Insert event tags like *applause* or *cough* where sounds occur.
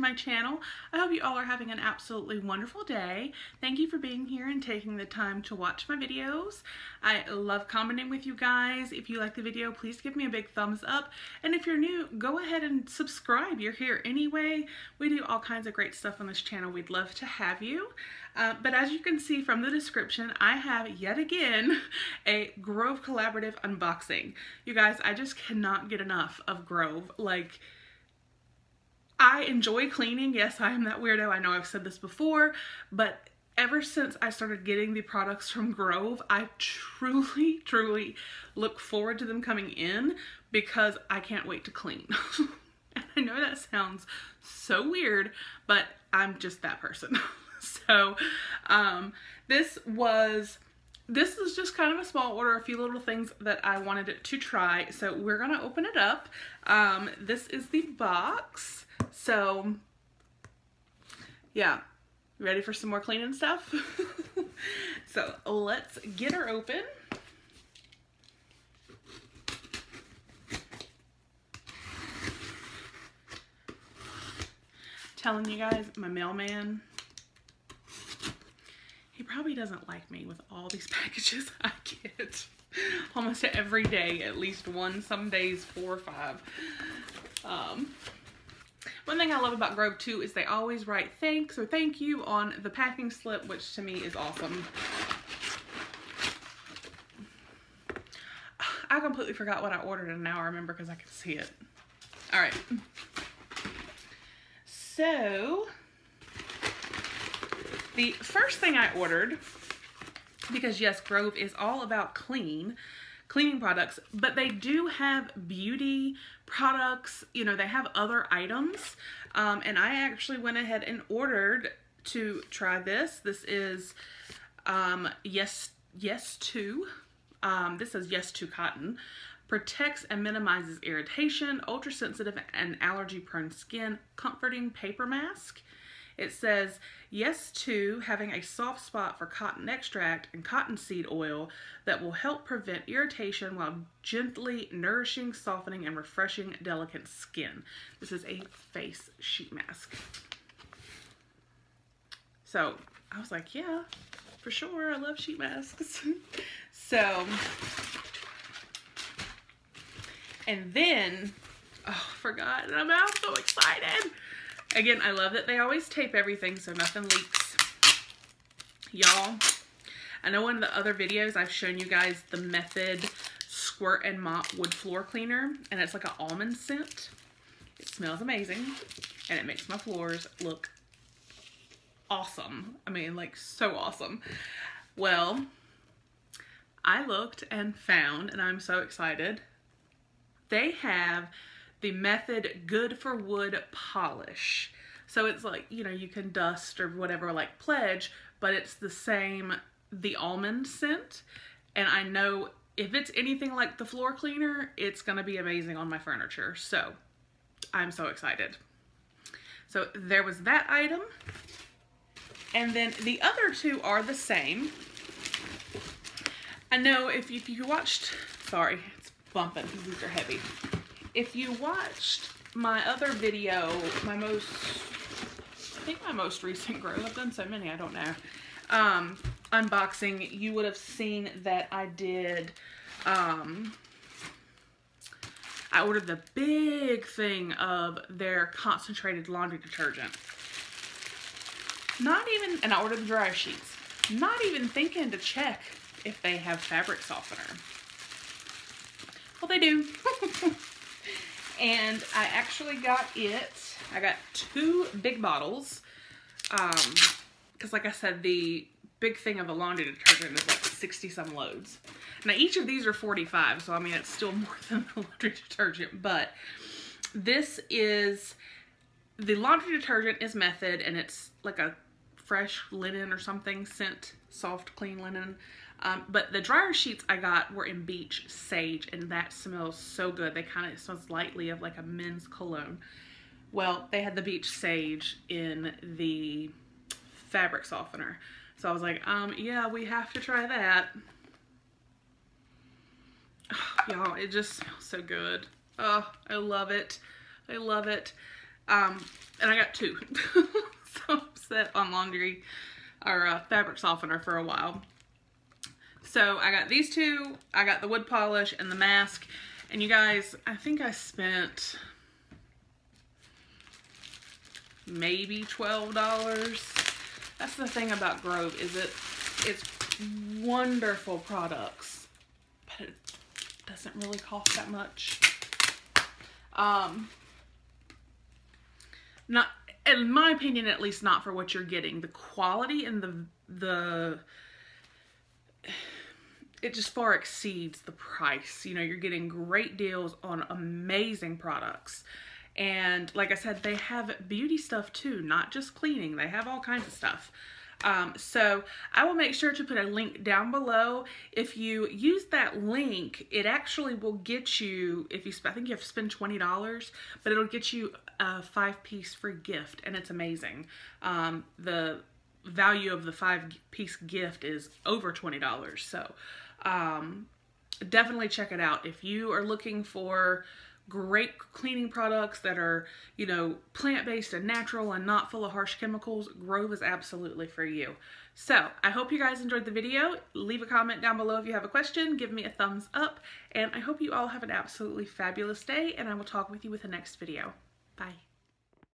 my channel. I hope you all are having an absolutely wonderful day. Thank you for being here and taking the time to watch my videos. I love commenting with you guys. If you like the video, please give me a big thumbs up. And if you're new, go ahead and subscribe. You're here anyway. We do all kinds of great stuff on this channel. We'd love to have you. Uh, but as you can see from the description, I have yet again *laughs* a Grove Collaborative unboxing. You guys, I just cannot get enough of Grove. Like, I enjoy cleaning. Yes, I am that weirdo. I know I've said this before, but ever since I started getting the products from Grove, I truly, *laughs* truly look forward to them coming in because I can't wait to clean. *laughs* and I know that sounds so weird, but I'm just that person. *laughs* so um, this was this is just kind of a small order, a few little things that I wanted to try. So we're going to open it up. Um, this is the box. So yeah, ready for some more cleaning stuff? *laughs* so let's get her open. Telling you guys, my mailman he probably doesn't like me with all these *laughs* packages I get almost every day, at least one, some days four or five. Um, one thing I love about Grove too is they always write thanks or thank you on the packing slip, which to me is awesome. *sighs* I completely forgot what I ordered and now I remember because I can see it. All right. So, the first thing I ordered, because yes, Grove is all about clean, cleaning products, but they do have beauty products, you know, they have other items, um, and I actually went ahead and ordered to try this. This is um, Yes, Yes To, um, this says Yes To Cotton, protects and minimizes irritation, ultra sensitive and allergy prone skin, comforting paper mask. It says yes to having a soft spot for cotton extract and cottonseed oil that will help prevent irritation while gently nourishing, softening, and refreshing delicate skin. This is a face sheet mask. So I was like, yeah, for sure. I love sheet masks. *laughs* so, and then, oh, I forgot. And I'm now so excited. Again, I love that they always tape everything so nothing leaks. Y'all, I know one of the other videos I've shown you guys the Method Squirt and Mop Wood Floor Cleaner, and it's like an almond scent. It smells amazing, and it makes my floors look awesome. I mean, like, so awesome. Well, I looked and found, and I'm so excited, they have the Method Good for Wood Polish. So it's like, you know, you can dust or whatever like Pledge, but it's the same, the almond scent. And I know if it's anything like the floor cleaner, it's to be amazing on my furniture. So I'm so excited. So there was that item. And then the other two are the same. I know if, if you watched, sorry, it's bumping because these are heavy if you watched my other video, my most, I think my most recent Grove, I've done so many, I don't know, um, unboxing, you would have seen that I did, um, I ordered the big thing of their concentrated laundry detergent. Not even, and I ordered the dryer sheets. Not even thinking to check if they have fabric softener. Well, they do. *laughs* and I actually got it. I got two big bottles. Um, because like I said, the big thing of a laundry detergent is like 60 some loads. Now each of these are 45, so I mean it's still *laughs* more than the laundry detergent, but this is, the laundry detergent is Method and it's like a fresh linen or something scent, soft clean linen. Um, but the dryer sheets I got were in beach sage and that smells so good. They kind of smells slightly of like a men's cologne. Well, they had the beach sage in the fabric softener. So I was like, um, yeah, we have to try that. *sighs* Y'all, it just smells so good. Oh, I love it. I love it. Um, and I got two. *laughs* so I'm set on laundry or uh, fabric softener for a while. So I got these two. I got the wood polish and the mask. And you guys, I think I spent maybe $12. That's the thing about Grove is it it's wonderful products, but it doesn't really cost that much. Um, not in my opinion at least not for what you're getting. The quality and the the it just far exceeds the price. You know, you're getting great deals on amazing products. And like I said, they have beauty stuff too, not just cleaning. They have all kinds of stuff. Um, so I will make sure to put a link down below. If you use that link, it actually will get you, if you, I think you have to spend $20, but it'll get you a five piece free gift and it's amazing. Um, the value of the five piece gift is over $20. So, um, definitely check it out. If you are looking for great cleaning products that are, you know, plant-based and natural and not full of harsh chemicals, Grove is absolutely for you. So, I hope you guys enjoyed the video. Leave a comment down below if you have a question. Give me a thumbs up. And I hope you all have an absolutely fabulous day. And I will talk with you with the next video. Bye.